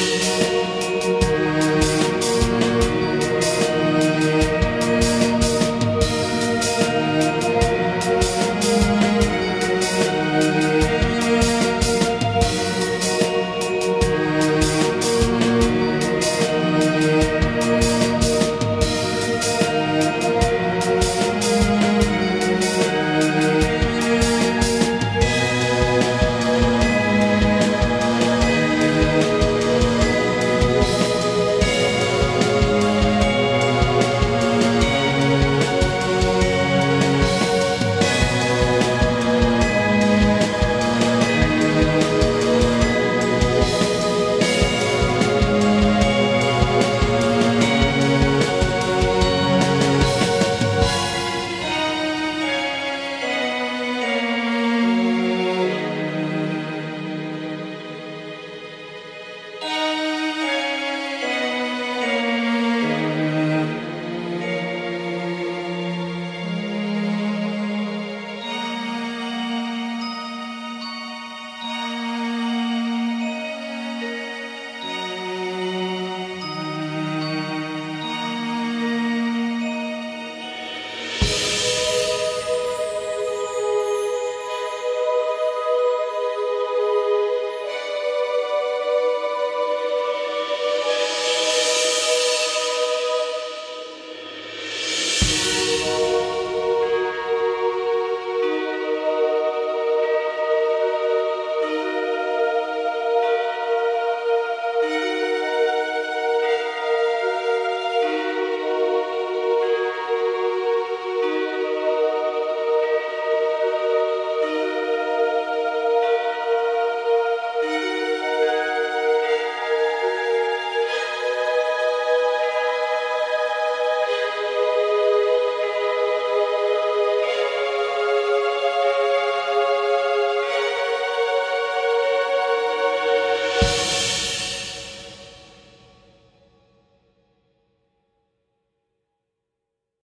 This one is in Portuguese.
Música